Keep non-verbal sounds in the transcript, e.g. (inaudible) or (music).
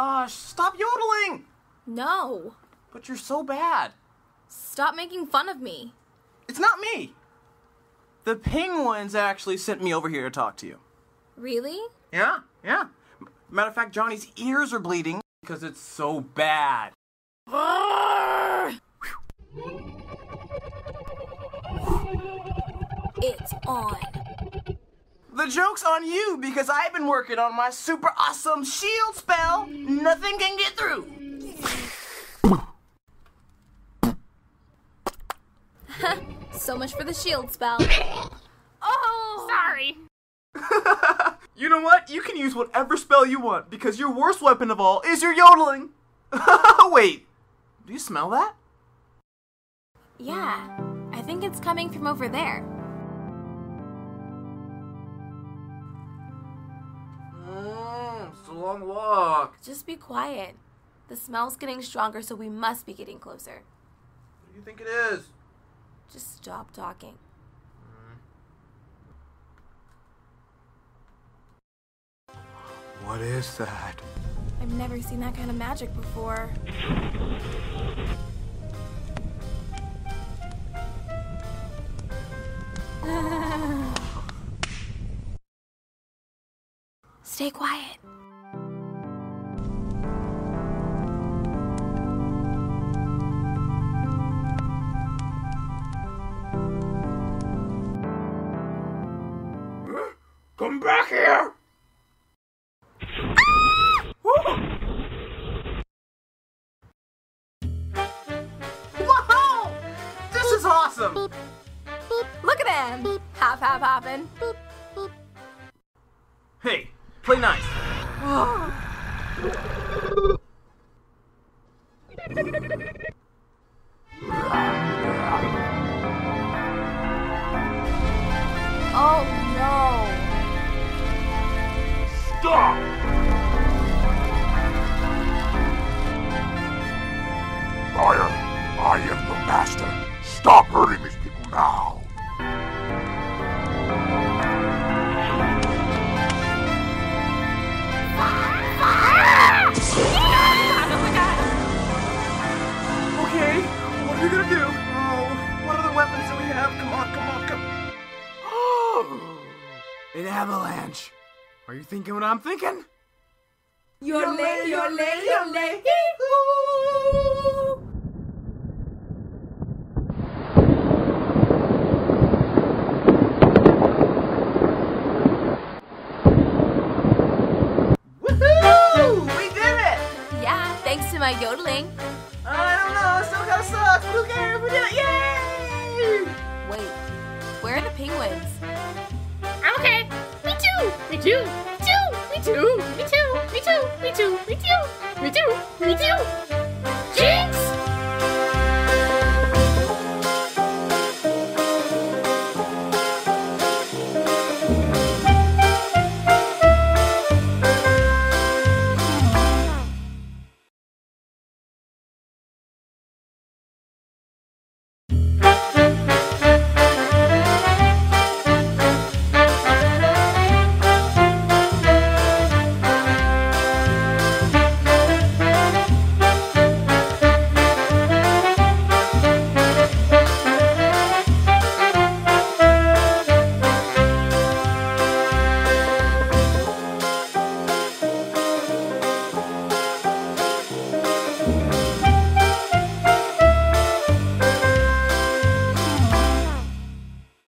gosh, stop yodeling! No. But you're so bad. Stop making fun of me. It's not me. The penguins actually sent me over here to talk to you. Really? Yeah, yeah. Matter of fact, Johnny's ears are bleeding because it's so bad. It's on. The joke's on you because I've been working on my super awesome shield spell. Nothing can get through. (laughs) So much for the shield spell. Oh! Sorry. (laughs) You know what? You can use whatever spell you want because your worst weapon of all is your yodeling. (laughs) Wait, do you smell that? Yeah. I think it's coming from over there. Long walk. Just be quiet. The smell's getting stronger, so we must be getting closer. What do you think it is? Just stop talking. Mm. What is that? I've never seen that kind of magic before. (laughs) Stay quiet. Come back here! (gasps) Wow! This is awesome! Look at him! Hop, hop, hopping. Hey, play nice. (gasps) (gasps) Stop! Liar, I am the master. Stop hurting these people now. Okay, what are we gonna do? Oh, what other weapons do we have? Come on, come on, come. on. (gasps) An avalanche. Are you thinking what I'm thinking? You're late, you're late. Woohoo! We did it! Yeah, thanks to my yodeling. I don't know, it still kinda sucks, but who cares? We did it! Yay! Wait, where are the penguins? Me too. Me too. Me too. Me too. Me too. Me too. Me too. Me too. Me too.